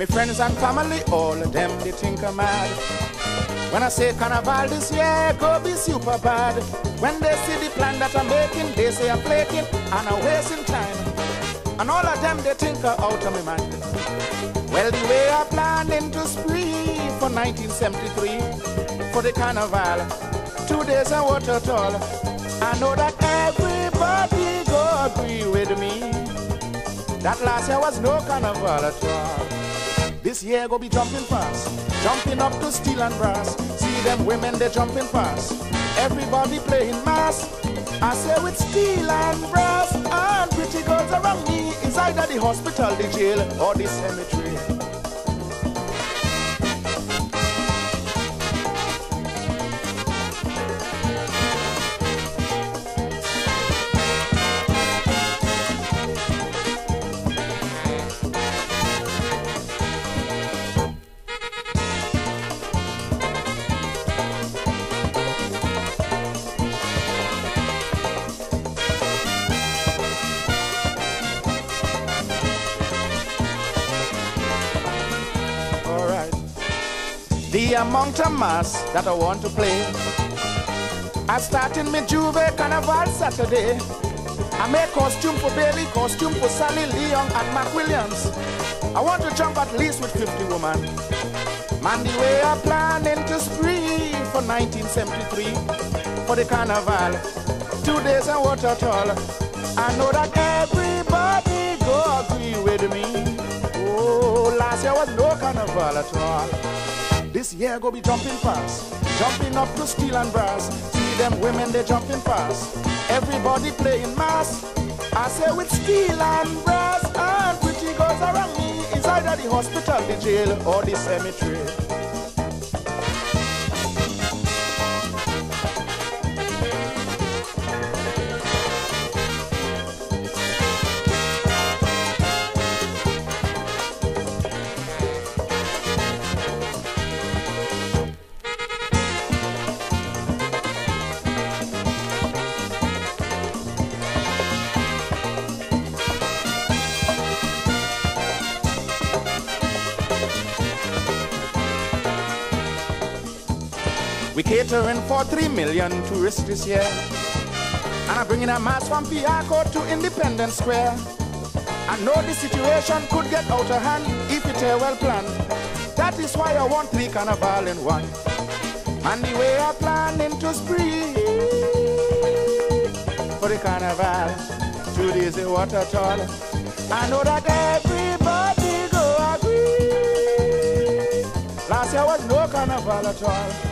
My friends and family, all of them, they think I'm mad. When I say carnival this year, go be super bad. When they see the plan that I'm making, they say I'm flaking and I'm wasting time. And all of them, they think I'm out of my mind. Well, the way I'm planning to spree for 1973 for the carnival, two days and what at all. I know that everybody go agree with me. That last year was no carnival at all. This year go be jumping fast, jumping up to steel and brass. See them women, they jumping fast. Everybody playing mas. I say with steel and brass and pretty girls around me. It's either the hospital, the jail, or the cemetery. The amount of mas that I want to play. I start in my J'ouvert Carnival Saturday. I make costume for Bailey, costume for Sally Leon and Mac Williams. I want to jump at least with 50 women. Man, the way I'm planning to spree for 1973 for the carnival. Two days and what at all. I know that everybody go agree with me. Oh, last year was no carnival at all. This year go be jumping fast, jumping up to steel and brass. See them women, they jumping fast. Everybody playing mas. I say with steel and brass and pretty girls around me. It's either the hospital, the jail, or the cemetery. We catering for three million tourists this year. And I'm bringing a mas from Piarco to Independence Square. I know the situation could get out of hand if it were well planned. That is why I want three carnival in one. And the way I'm planning to spree for the carnival, two days in what at all. I know that everybody go agree. Last year was no carnival at all.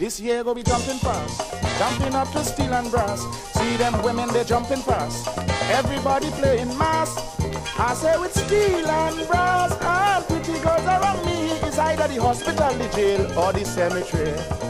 This year go be jumping fast, jumping up to steel and brass. See them women, they jumping fast. Everybody playing mas. I say with steel and brass and pretty girls around me. It's either the hospital, the jail, or the cemetery.